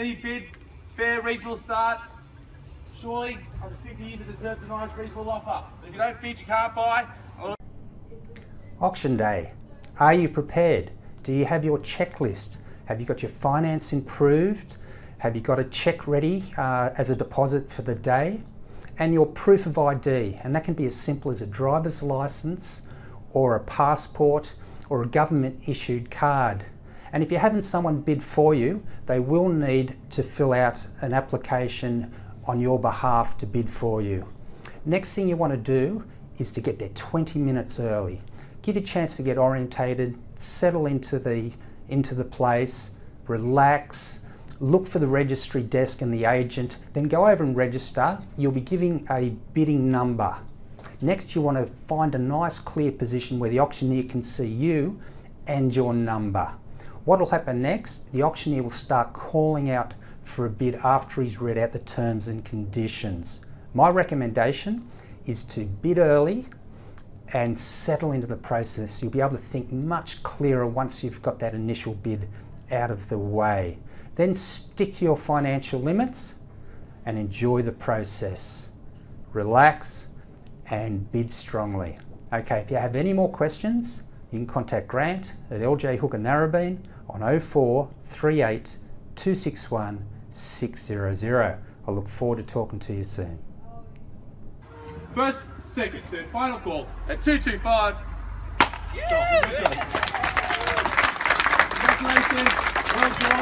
Any bid, fair, reasonable start. Surely, I'm just 50 years, it deserves a nice, reasonable offer. If you don't bid, you can't buy. Auction day. Are you prepared? Do you have your checklist? Have you got your finance improved? Have you got a check ready uh, as a deposit for the day? And your proof of ID. And that can be as simple as a driver's license or a passport or a government issued card. And if you're having someone bid for you, they will need to fill out an application on your behalf to bid for you. Next thing you want to do is to get there 20 minutes early. Give you a chance to get orientated, settle into the, into the place, relax, look for the registry desk and the agent, then go over and register. You'll be giving a bidding number. Next, you want to find a nice clear position where the auctioneer can see you and your number. What will happen next? The auctioneer will start calling out for a bid after he's read out the terms and conditions. My recommendation is to bid early and settle into the process. You'll be able to think much clearer once you've got that initial bid out of the way. Then stick to your financial limits and enjoy the process. Relax and bid strongly. Okay, if you have any more questions, you can contact Grant at LJ Hooker Narrabeen on 0438 261 600. I look forward to talking to you soon. First, second, third, final call at 225. Congratulations. Well done.